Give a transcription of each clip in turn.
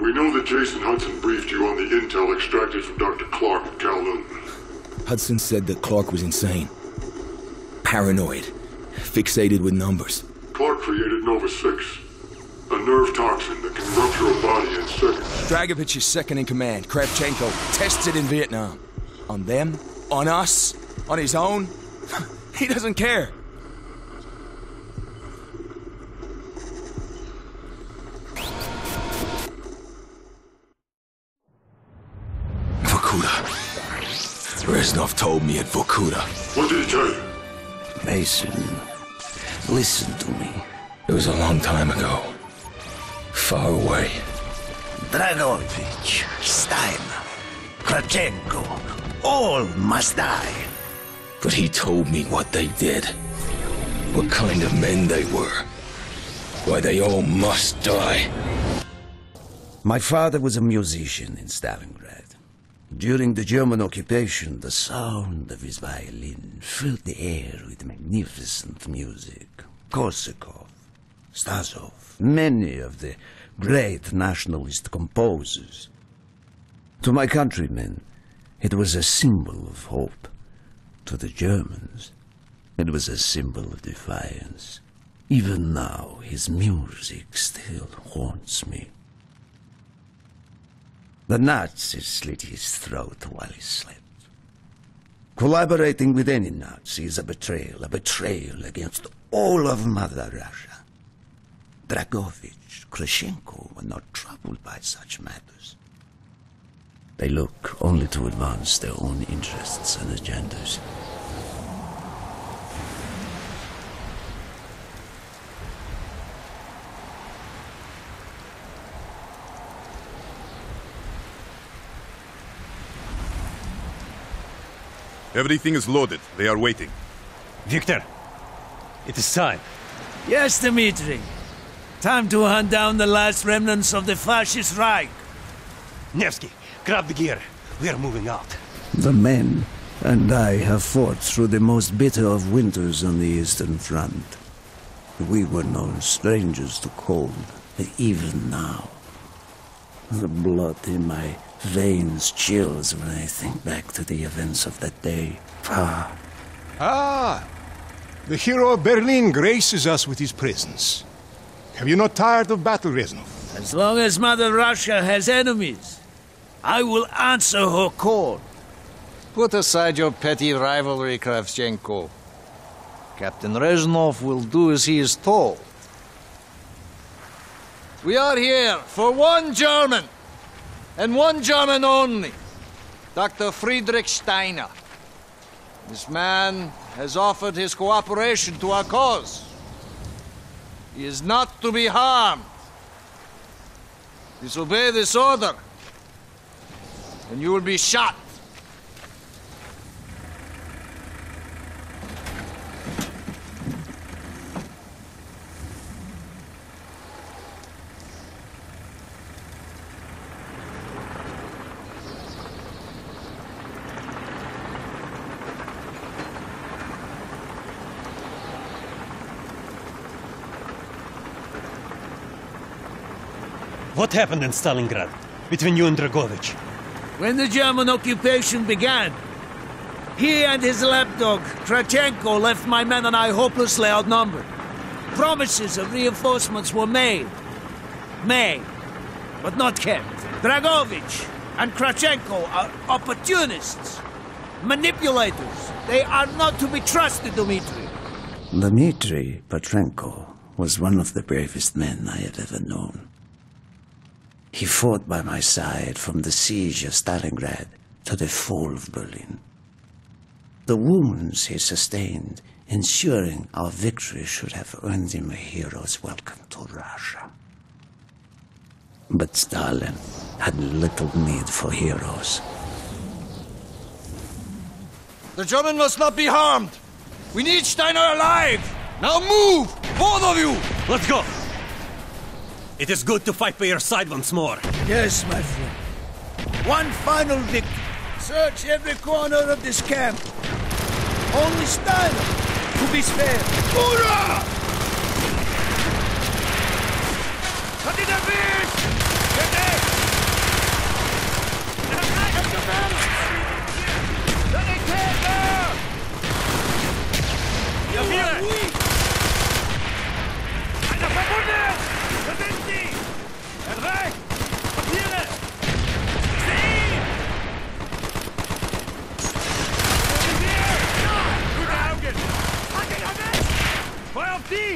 We know that Jason Hudson briefed you on the intel extracted from Dr. Clark at Kowloon. Hudson said that Clark was insane. Paranoid. Fixated with numbers. Clark created Nova 6, a nerve toxin that can rupture a body in seconds. Dragovich is second in command. Kravchenko tested it in Vietnam. On them? On us? On his own? he doesn't care. Reznov told me at Vorkuta. What did he tell you? Mason, listen to me. It was a long time ago. Far away. Dragovich, Steiner, Kravchenko, all must die. But he told me what they did. What kind of men they were. Why they all must die. My father was a musician in Stalingrad. During the German occupation, the sound of his violin filled the air with magnificent music. Korsakov, Stasov, many of the great nationalist composers. To my countrymen, it was a symbol of hope. To the Germans, it was a symbol of defiance. Even now, his music still haunts me. The Nazis slit his throat while he slept. Collaborating with any Nazi is a betrayal, a betrayal against all of Mother Russia. Dragovich, Kravchenko were not troubled by such matters. They look only to advance their own interests and agendas. Everything is loaded. They are waiting. Victor, it is time. Yes, Dmitri. Time to hunt down the last remnants of the fascist Reich. Nevsky, grab the gear. We are moving out. The men and I have fought through the most bitter of winters on the Eastern Front. We were no strangers to cold, but even now, the blood in my veins chills when I think back to the events of that day. Ah, Ah, the hero of Berlin graces us with his presence. Have you not tired of battle, Reznov? As long as Mother Russia has enemies, I will answer her call. Put aside your petty rivalry, Kravchenko. Captain Reznov will do as he is told. We are here for one German, and one German only. Dr. Friedrich Steiner. This man has offered his cooperation to our cause. He is not to be harmed. Disobey this order, and you will be shot. What happened in Stalingrad between you and Dragovich? When the German occupation began, he and his lapdog, Kravchenko, left my men and I hopelessly outnumbered. Promises of reinforcements were made. Made, but not kept. Dragovich and Kravchenko are opportunists, manipulators. They are not to be trusted, Dmitri. Dmitri Petrenko was one of the bravest men I have ever known. He fought by my side from the siege of Stalingrad to the fall of Berlin. The wounds he sustained, ensuring our victory, should have earned him a hero's welcome to Russia. But Stalin had little need for heroes. The German must not be harmed. We need Steiner alive. Now move, both of you. Let's go! It is good to fight by your side once more. Yes, my friend. One final victory. Search every corner of this camp. Only Steiner to be spared. Hoorah! Hat ihn erwischt! Bitte! Sanitäter! Ja, wir! Einer verbunden! Da sind sie! Herr Reich! Papiere! Sie! Gute Augen! Hat ihn erwischt! Feuer auf die!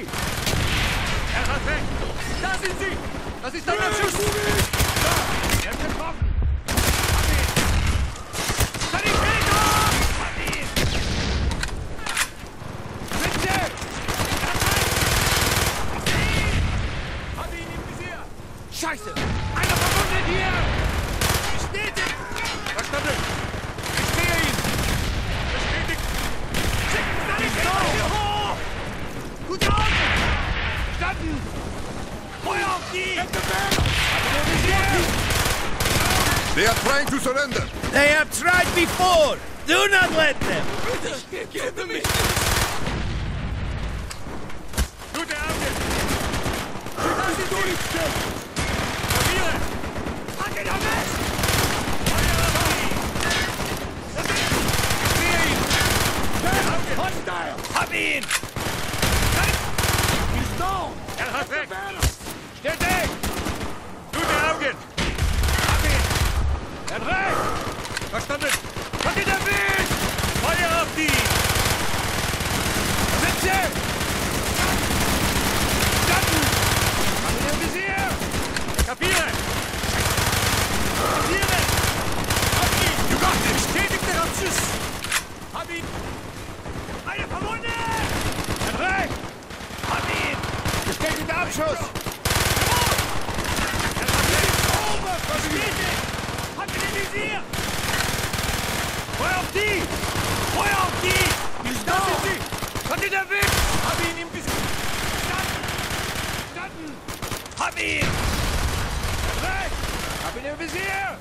Er hat weg! Da sind sie! Das ist ein Abschuss! Da! Er ist getroffen! Hab ihn! Sanitäter! Hab ihn! Bitte! Hab ihn im Visier! Scheiße! Einer verwundet hier! Bestätigt! Verstanden! Ich sehe ihn! Bestätigt! Schicken Sanitäter hier hoch! Gute Augen! Verstanden! Feuer auf die! They are trying to surrender. They have tried before! Do not let them! Gute Augen! Da sind sie! Papiere! Hat ihn erwischt! Feuer auf die! Ich sehe ihn! Hostile! Hab ihn! He's down! Er hat weg! Stetig! Gute Augen! Hab ihn! Er recht! Verstanden! Hat ihn erwischt! Feuer auf die! Sitze! Verstanden! Hab ihn im Visier! Kapiere! Kapiere! Hab ihn! Du got it! Bestätigter Abschuss! Hab ihn! Eine Verwunde! Er recht! Hab ihn! Bestätigter Abschuss! Er hat ihn! Over! Bestätigt! Hat ihn im Visier! Feuer auf die! Feuer auf die! Da sind sie! Hat ihn erwischt! Hab ihn im Visier! Standen! Standen! Hab ihn! Recht! Hab ihn im Visier!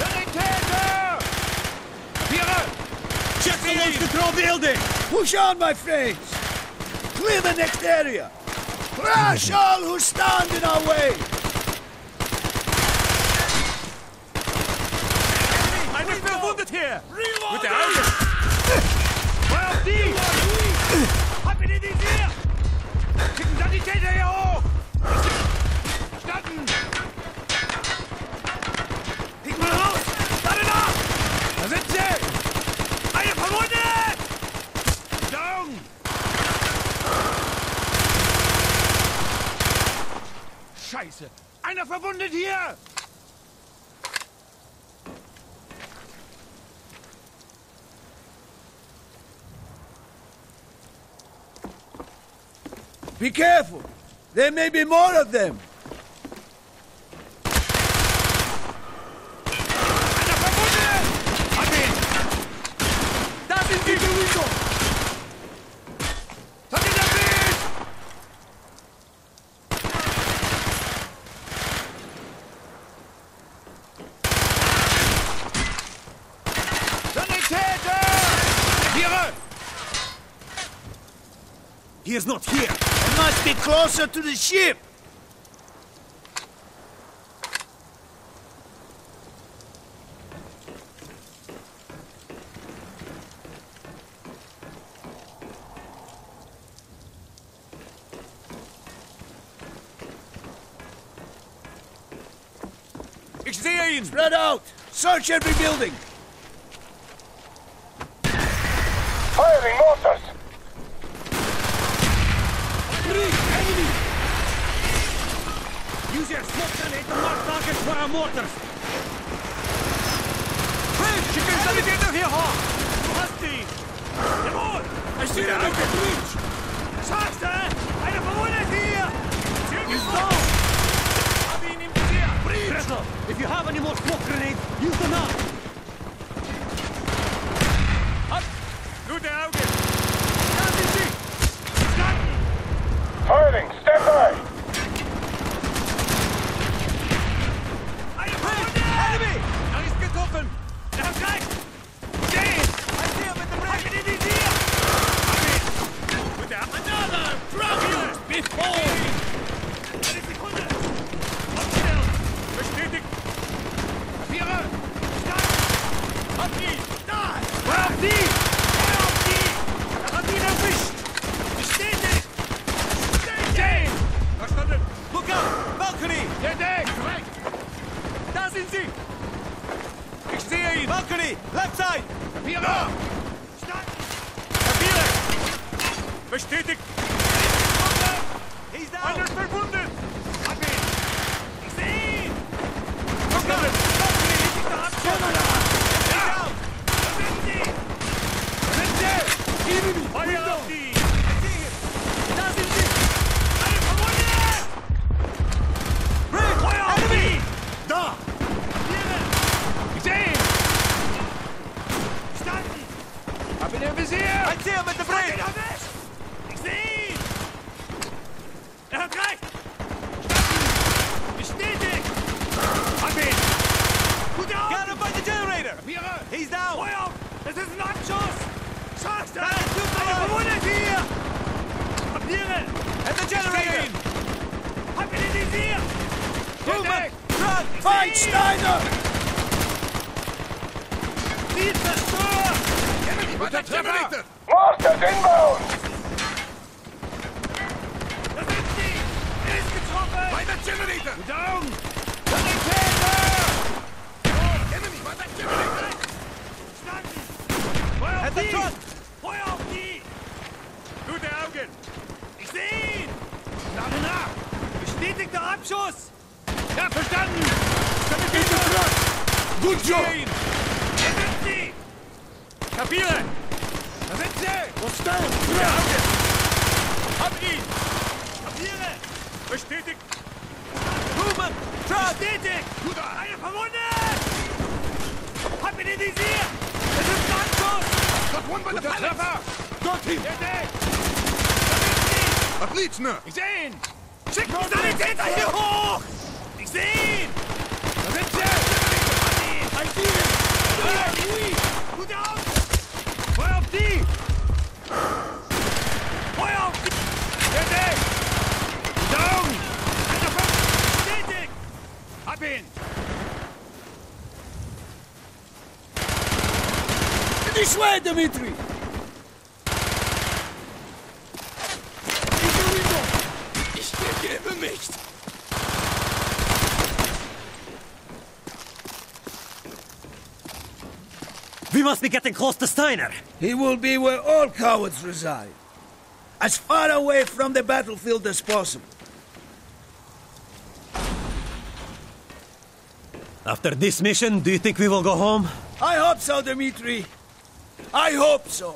Sanitäter! Kapiere! Check the launch control building! Push on, my friends! Clear the next area! Crash all who stand in our way! Gute Augen! Feuer auf die! Hab ihn in die Visier! Schicken Sanitäter hier hoch! Verstanden! Pick mal raus! Warte nach! Da sind sie! Eine verwundet! Down! Scheiße! Einer verwundet hier! Be careful! There may be more of them! Einer verwundet! Hab ihn! Da sind sie! Window! Hat ihn erwischt! Sanitäter! Tiere! He is not here! It must closer to the ship! Ich sehe ihn! Spread out! Search every building! Firing mortars! Enemy! Use your smoke grenade to mark targets for our mortars! Hey, schicken Sanitäter hier hoch! Du hast die! Jawohl! Ich sehe den auf der Bridge! Scheiße! Einer verwundet hier! He's down! Hab ihn im Visier! Gretel, if you have any more smoke grenades, use them now! Gute Da sind sie! Er ist getroffen! By the generator! Down! Sanitäter! Enemy by the generator! Feuer auf die! Gute Augen! Ich sehe ihn! Lade nach! Bestätigter Abschuss! Ja, verstanden! Job! Ihn! Hier sind sie! Kapiere! Schnell! Über Hacke! Hab ihn! Papiere! Bestätigt! Ruben! Trump! Bestätigt! Eine verwundet! Hab ihn in Visier! Es ist Landkuss! Das one by the Treffer! Got him! Ablitschner! Ich seh ihn! Schickt die Sanitäter hier hoch! Ich seh ihn! Must be getting close to Steiner. He will be where all cowards reside. As far away from the battlefield as possible. After this mission, do you think we will go home? I hope so, Dmitri. I hope so.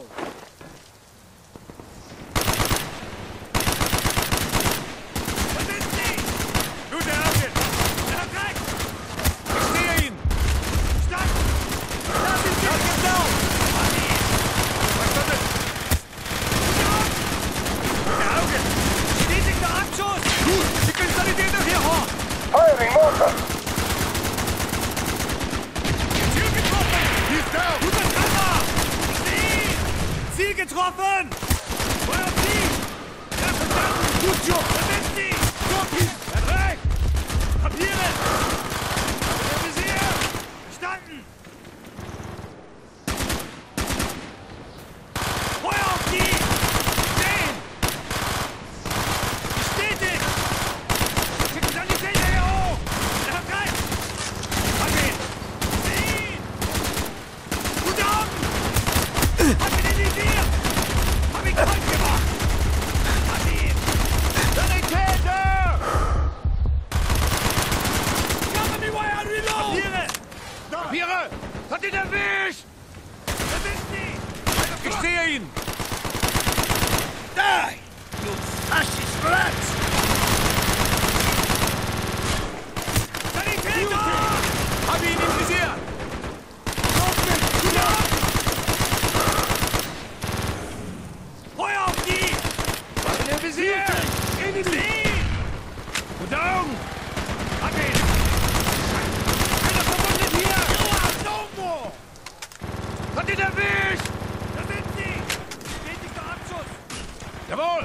Jawohl!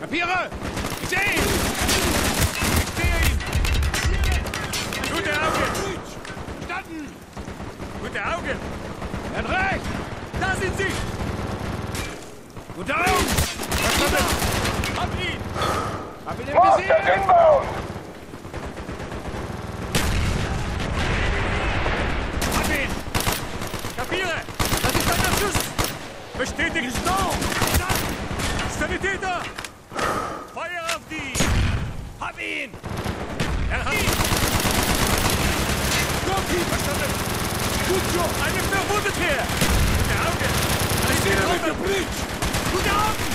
Papiere! Ich sehe ihn! Ich sehe ihn! Gute Augen! Standen! Gute Augen! Er hat recht! Da sind sie! Gute Augen! Verstanden! Hab ihn! Hab ihn im Visier! Hab ihn! Kapiere! Das ist Bestätigt! Ist down! Sanitäter! Feuer auf die! Hab ihn! Er hat ihn! Rocky, verstanden! Gut so! Eine verwundet hier! Gute Augen! Ich sehe mit der Bridge! Gute Augen!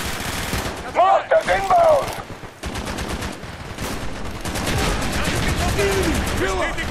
Masters inbound! Bestätigt! Gut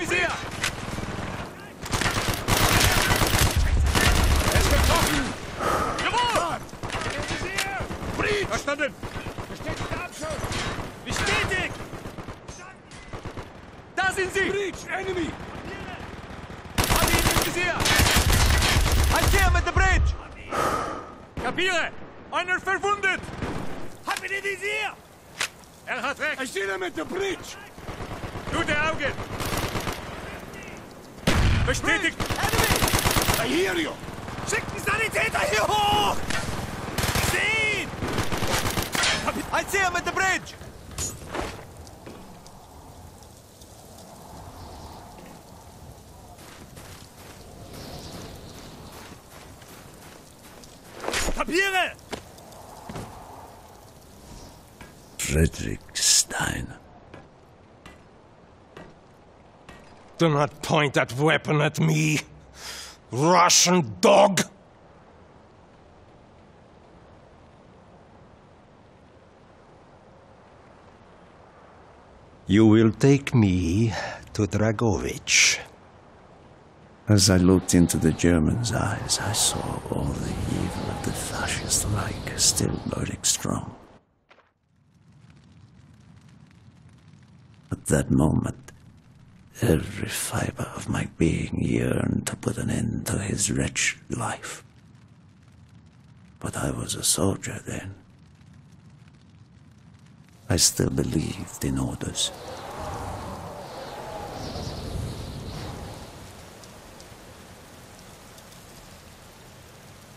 Visier! Er ist getroffen! Jawohl! Im Visier! Verstanden! Bestätigter Abschuss! Bestätigt! Da sind sie! Bridge, enemy! Hab ihn im Visier! Ein Tier mit der Bridge! Kapiere! Einer verwundet! Hab ihn im Visier! Er hat recht! Ich sehe mit der Bridge! Gute Augen! Bestätigt! Enemy! I hear you! Schickt die Sanitäter hier hoch! Sehen! Ein Seher mit der Bridge! Papiere! Frederick Steiner. Do not point that weapon at me, Russian dog! You will take me to Dragovich. As I looked into the German's eyes, I saw all the evil of the fascist Reich still burning strong. At that moment, every fiber of my being yearned to put an end to his wretched life. But I was a soldier then. I still believed in orders.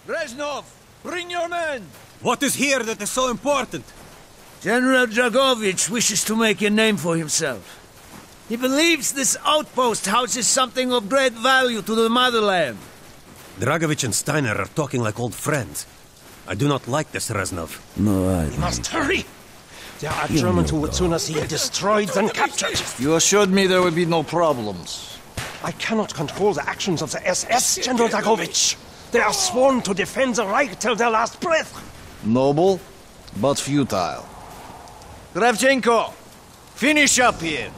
Reznov! Bring your men! What is here that is so important? General Dragovich wishes to make a name for himself. He believes this outpost houses something of great value to the motherland. Dragovich and Steiner are talking like old friends. I do not like this, Reznov. No, I Must hurry! There are Germans who would sooner see it destroyed than captured. You assured me there would be no problems. I cannot control the actions of the SS, General Dragovich. They are sworn to defend the Reich till their last breath. Noble, but futile. Kravchenko, finish up here.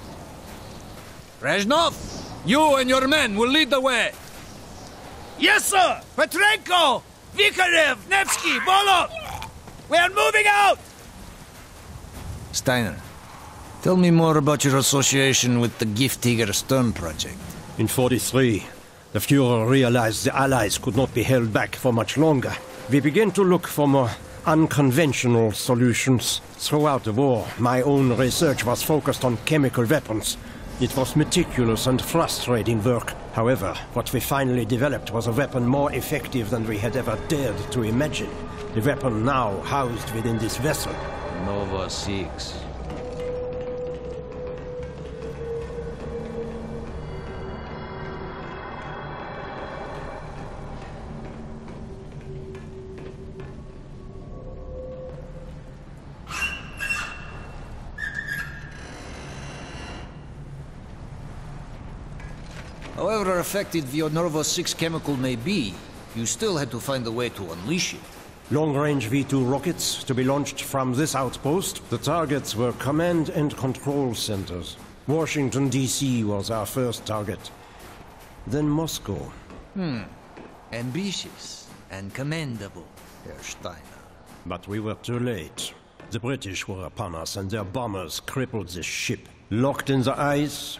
Reznov, you and your men will lead the way. Yes, sir! Petrenko! Vikharev! Nevsky! Bolov! We are moving out! Steiner, tell me more about your association with the Giftiger Stern project. In 43, the Fuhrer realized the Allies could not be held back for much longer. We began to look for more unconventional solutions. Throughout the war, my own research was focused on chemical weapons. It was meticulous and frustrating work. However, what we finally developed was a weapon more effective than we had ever dared to imagine. The weapon now housed within this vessel. Nova 6. However effective your Nova 6 chemical may be, you still had to find a way to unleash it. Long-range V-2 rockets to be launched from this outpost. The targets were command and control centers. Washington, D.C. was our first target. Then Moscow. Hmm. Ambitious and commendable, Herr Steiner. But we were too late. The British were upon us and their bombers crippled the ship. Locked in the ice,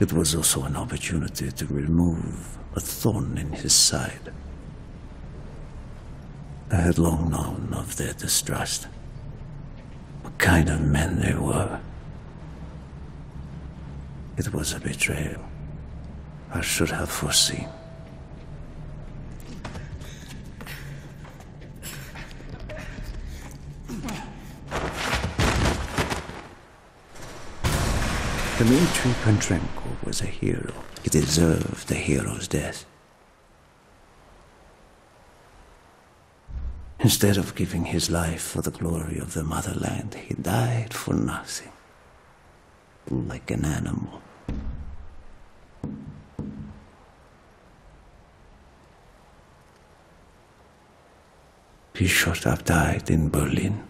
It was also an opportunity to remove a thorn in his side. I had long known of their distrust. What kind of men they were. It was a betrayal. I should have foreseen. Dmitri Petrenko was a hero. He deserved a hero's death. Instead of giving his life for the glory of the motherland, he died for nothing. Like an animal. He should have died in Berlin.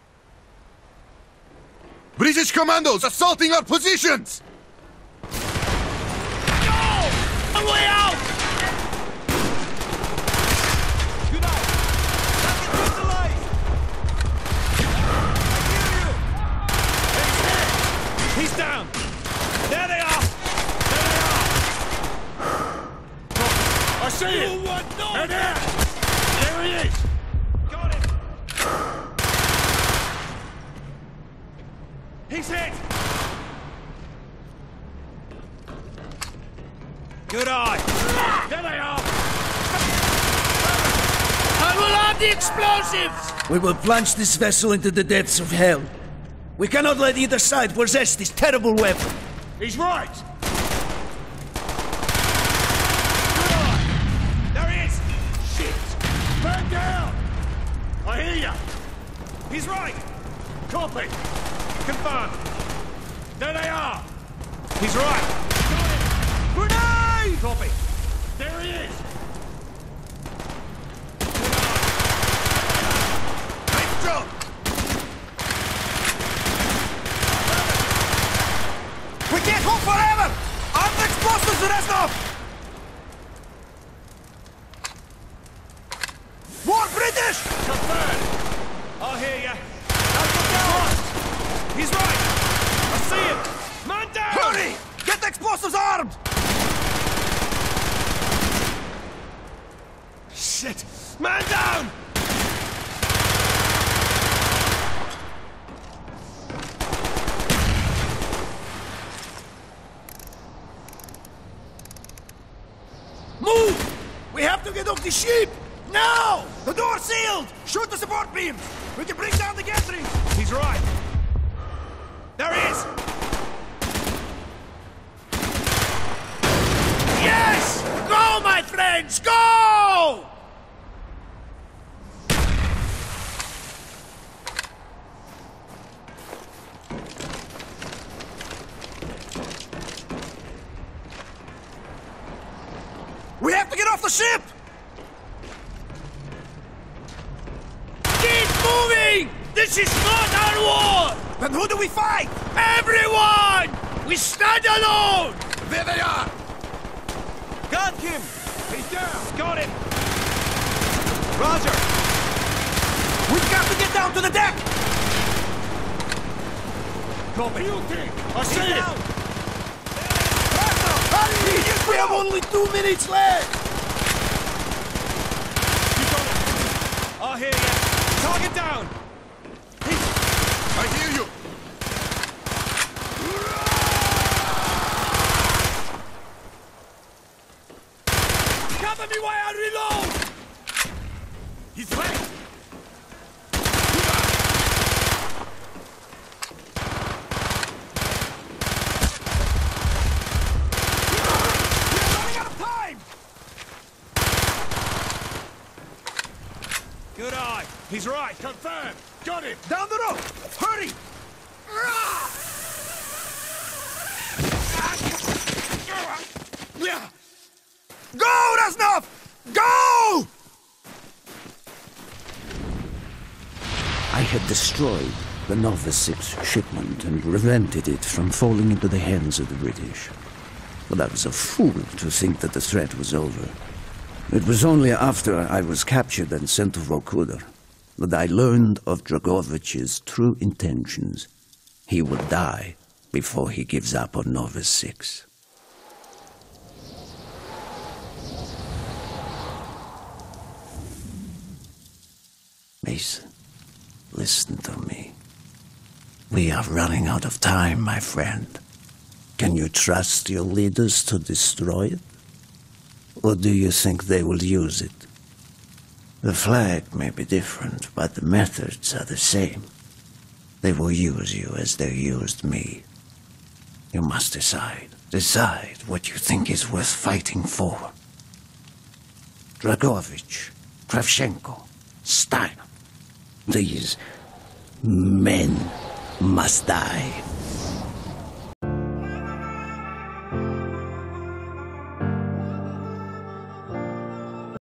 British commandos assaulting our positions! On way out! He's down! There they are! There they are! I see him! They're there! There he is! Got him! He's hit! Good eye! There they are! I will have the explosives! We will plunge this vessel into the depths of hell. We cannot let either side possess this terrible weapon. He's right! Good eye! There he is! Shit! Man down! I hear ya! He's right! Copy! Confirmed! There they are! He's right! Grenade! Copy! There he is! Nice! We can't hold forever! Arm the explosives, Reznov! More British! Confirmed! I'll hear ya! Now look down! He's right! I see him! Man down! Hurry! Get the explosives armed! Shit! Man down! Move! We have to get off the ship! Now! The door's sealed! Shoot the support beams! We can bring down the gantries! He's right! There he is! Yes! Go, my friends, go! We have to get off the ship! Keep moving! This is not our war! Then who do we fight? Everyone! We stand alone! There they are! Got him! Down! Got him! Roger! We've got to get down to the deck! Copy. I see it! We have only two minutes left! I hear you. Target down! I hear you! Cover me while Reload! He's time! Good eye. He's right. Confirmed. Got him. Down the road! Hurry! Go, Reznov! Go! I had destroyed the Nova 6 shipment and prevented it from falling into the hands of the British. But I was a fool to think that the threat was over. It was only after I was captured and sent to Vorkuta that I learned of Dragovich's true intentions. He will die before he gives up on Nova 6. Mason, listen to me. We are running out of time, my friend. Can you trust your leaders to destroy it? Or do you think they will use it? The flag may be different, but the methods are the same. They will use you as they used me. You must decide. Decide what you think is worth fighting for. Dragovich, Kravchenko, Steiner. These men must die.